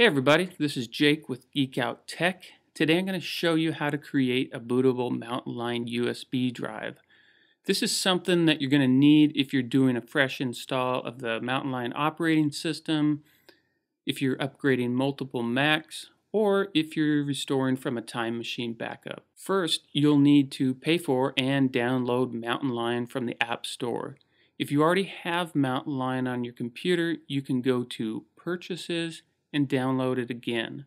Hey everybody, this is Jake with Geek Out Tech. Today I'm going to show you how to create a bootable Mountain Lion USB drive. This is something that you're going to need if you're doing a fresh install of the Mountain Lion operating system, if you're upgrading multiple Macs, or if you're restoring from a time machine backup. First, you'll need to pay for and download Mountain Lion from the App Store. If you already have Mountain Lion on your computer, you can go to Purchases and download it again.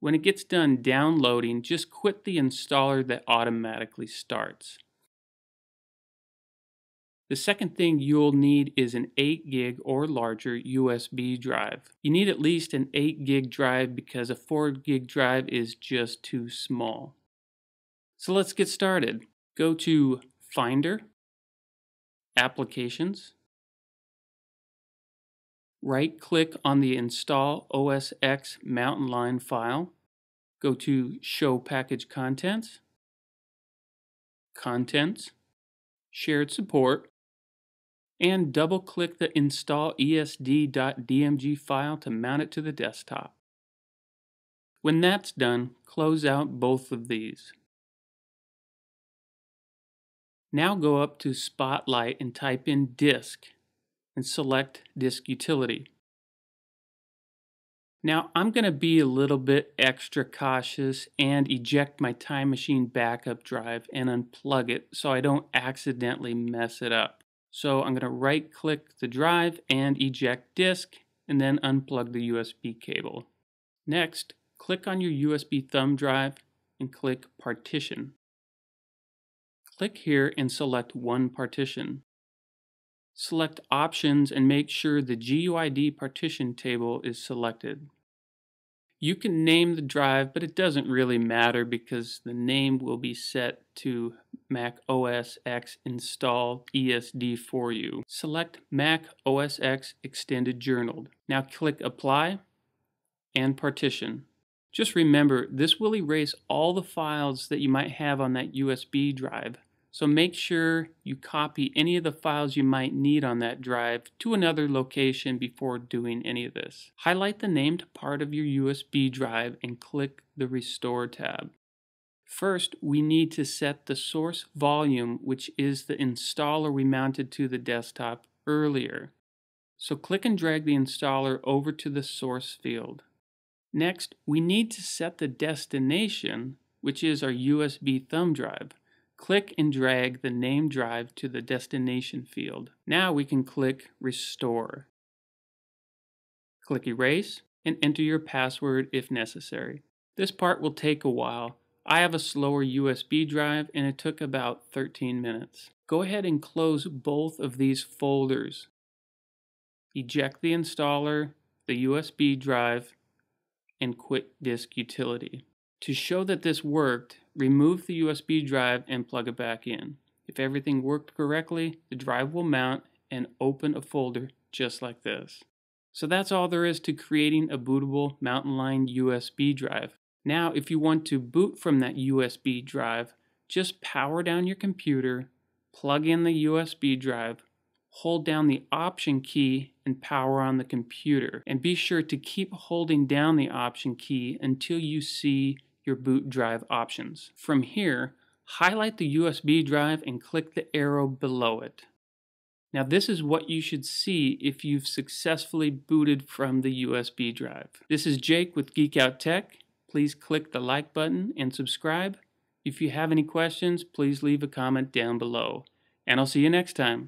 When it gets done downloading, just quit the installer that automatically starts. The second thing you'll need is an 8 gig or larger USB drive. You need at least an 8 gig drive because a 4 gig drive is just too small. So let's get started. Go to Finder, Applications. Right click on the Install OS X Mountain Lion file. Go to Show Package Contents, Contents, Shared Support, and double click the install esd.dmg file to mount it to the desktop. When that's done, close out both of these. Now go up to Spotlight and type in Disk and select Disk Utility. Now I'm going to be a little bit extra cautious and eject my Time Machine backup drive and unplug it so I don't accidentally mess it up. So I'm going to right click the drive and eject disk and then unplug the USB cable. Next, click on your USB thumb drive and click Partition. Click here and select one partition. Select Options and make sure the GUID partition table is selected. You can name the drive, but it doesn't really matter because the name will be set to Mac OS X install ESD for you. Select Mac OS X extended journaled. Now click Apply and Partition. Just remember, this will erase all the files that you might have on that USB drive. So make sure you copy any of the files you might need on that drive to another location before doing any of this. Highlight the named part of your USB drive and click the Restore tab. First, we need to set the source volume, which is the installer we mounted to the desktop earlier. So click and drag the installer over to the source field. Next, we need to set the destination, which is our USB thumb drive. Click and drag the name drive to the destination field. Now we can click Restore. Click Erase and enter your password if necessary. This part will take a while. I have a slower USB drive and it took about 13 minutes. Go ahead and close both of these folders. Eject the installer, the USB drive, and quit disk utility. To show that this worked, remove the USB drive and plug it back in. If everything worked correctly, the drive will mount and open a folder just like this. So that's all there is to creating a bootable Mountain Lion USB drive. Now, if you want to boot from that USB drive, just power down your computer, plug in the USB drive, hold down the Option key and power on the computer. And be sure to keep holding down the Option key until you see your boot drive options. From here, highlight the USB drive and click the arrow below it. Now this is what you should see if you've successfully booted from the USB drive. This is Jake with Geek Out Tech. Please click the like button and subscribe. If you have any questions, please leave a comment down below. And I'll see you next time.